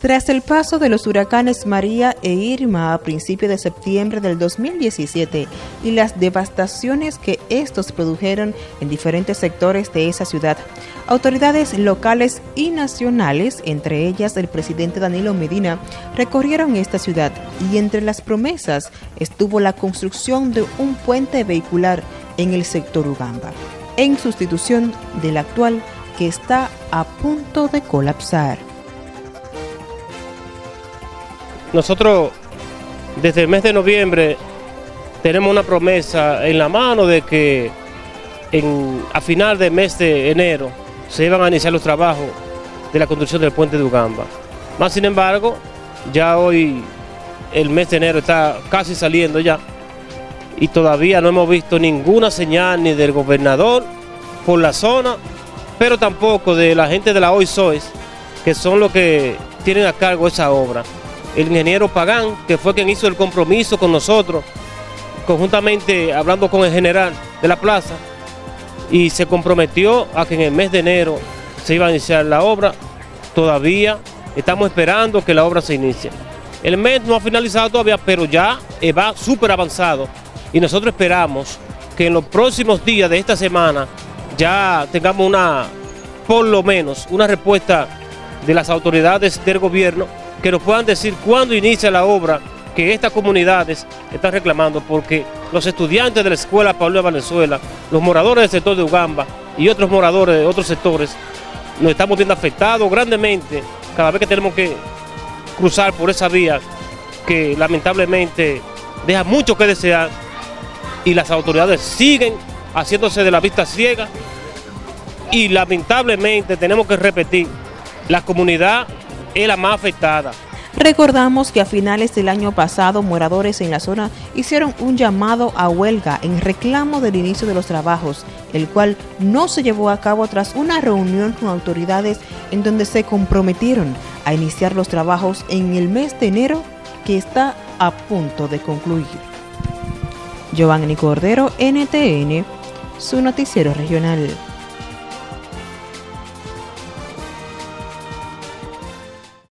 Tras el paso de los huracanes María e Irma a principios de septiembre del 2017 y las devastaciones que estos produjeron en diferentes sectores de esa ciudad, autoridades locales y nacionales, entre ellas el presidente Danilo Medina, recorrieron esta ciudad y entre las promesas estuvo la construcción de un puente vehicular en el sector Ugamba, en sustitución del actual que está a punto de colapsar. Nosotros desde el mes de noviembre tenemos una promesa en la mano de que a final del mes de enero se iban a iniciar los trabajos de la construcción del puente de Ugamba. Más sin embargo, ya hoy el mes de enero está casi saliendo ya y todavía no hemos visto ninguna señal ni del gobernador por la zona, pero tampoco de la gente de la OISOES, que son los que tienen a cargo esa obra el ingeniero Pagán, que fue quien hizo el compromiso con nosotros, conjuntamente hablando con el general de la plaza, y se comprometió a que en el mes de enero se iba a iniciar la obra. Todavía estamos esperando que la obra se inicie. El mes no ha finalizado todavía, pero ya va súper avanzado y nosotros esperamos que en los próximos días de esta semana ya tengamos una, por lo menos, una respuesta de las autoridades del gobierno que nos puedan decir cuándo inicia la obra que estas comunidades están reclamando, porque los estudiantes de la Escuela Pablo de Venezuela, los moradores del sector de Ugamba y otros moradores de otros sectores, nos estamos viendo afectados grandemente cada vez que tenemos que cruzar por esa vía que lamentablemente deja mucho que desear y las autoridades siguen haciéndose de la vista ciega. Y lamentablemente tenemos que repetir, la comunidad es la más afectada. Recordamos que a finales del año pasado, moradores en la zona hicieron un llamado a huelga en reclamo del inicio de los trabajos, el cual no se llevó a cabo tras una reunión con autoridades en donde se comprometieron a iniciar los trabajos en el mes de enero que está a punto de concluir. Giovanni Cordero, NTN, su noticiero regional.